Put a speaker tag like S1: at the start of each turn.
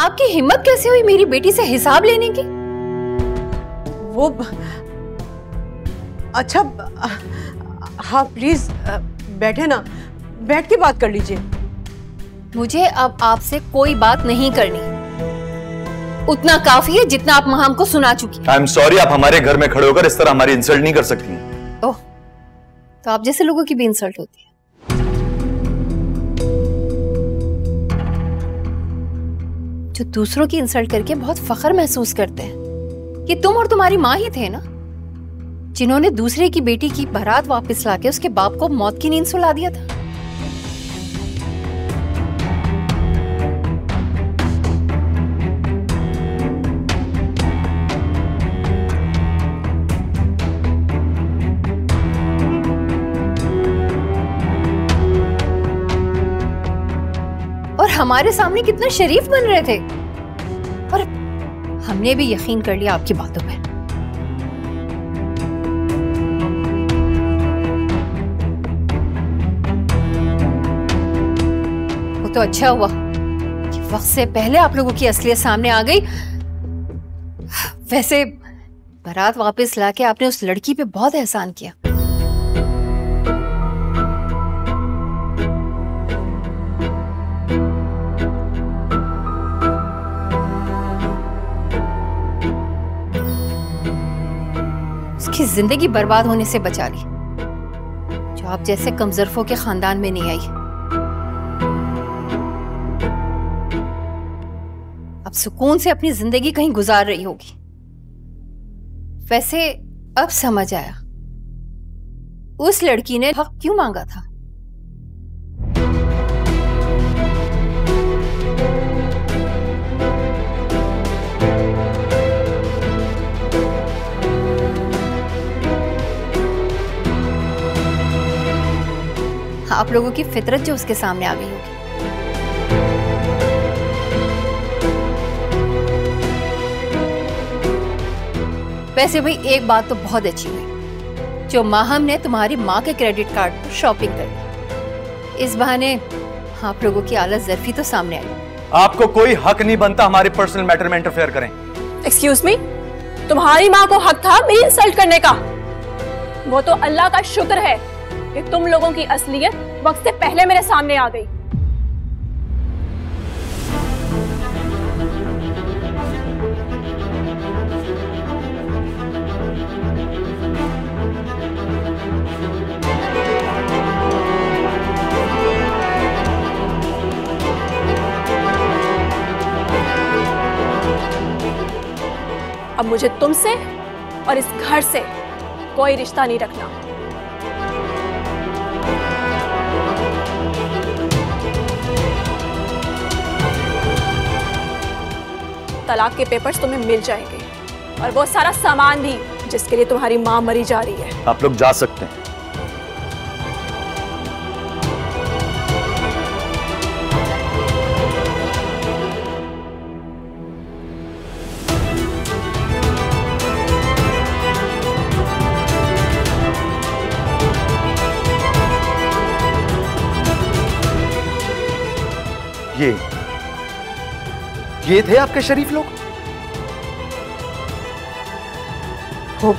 S1: आपकी हिम्मत कैसे हुई मेरी बेटी से हिसाब लेने की?
S2: वो अच्छा हाँ प्लीज़ बैठे ना। बैठ के बात कर लीजिए।
S1: मुझे अब आपसे कोई बात नहीं करनी। उतना काफ़ी है जितना आप महाम को सुना चुकी
S3: आई एम सॉरी आप हमारे घर में खड़े होकर इस तरह हमारी इंसल्ट नहीं कर सकती।
S1: ओह तो आप जैसे लोगों की भी इंसल्ट होती है। जो दूसरों की इंसल्ट करके बहुत फखर महसूस करते हैं। कि तुम और तुम्हारी माँ ही थे ना? जिन्होंने दूसरे की बेटी की बारात वापस लाके उसके बाप को मौत की नींद सुला दिया था। हमारे सामने कितना शरीफ बन रहे थे। और हमने भी यकीन कर लिया आपकी बातों पर वो तो अच्छा हुआ कि वक्त से पहले आप लोगों की असलियत सामने आ गई। वैसे, बारात वापस लाके आपने उस लड़की पे बहुत एहसान किया। उसकी ज़िंदगी बर्बाद होने से बचा ली जो आप जैसे कमजरफों के खानदान में नहीं आई। अब सुकून से अपनी ज़िंदगी कहीं गुजार रही होगी। वैसे, अब समझ आया। उस लड़की ने हक क्यों मांगा था? आप लोगों की फितरत जो उसके सामने आ गई होगी। वैसे भाई एक बात तो बहुत अच्छी हुई। जो माहम ने तुम्हारी माँ के क्रेडिट कार्ड पर शॉपिंग कर दी इस बहाने आप लोगों की आलत जरफी तो सामने आई।
S3: आपको कोई हक नहीं बनता हमारे पर्सनल मैटर में इंटरफेयर करें।
S4: एक्सक्यूज मी तुम्हारी माँ को हक था मेरी इंसल्ट करने का। वो तो अल्लाह का शुक्र है। कि तुम लोगों की असलियत वक्त से पहले मेरे सामने आ गई। अब मुझे तुमसे और इस घर से कोई रिश्ता नहीं रखना। तलाक के पेपर्स तुम्हें मिल जाएँगे। और वो सारा सामान भी जिसके लिए तुम्हारी माँ मरी जा रही है।
S3: आप लोग जा सकते हैं। ये ये थे आपके शरीफ लोग?
S2: वो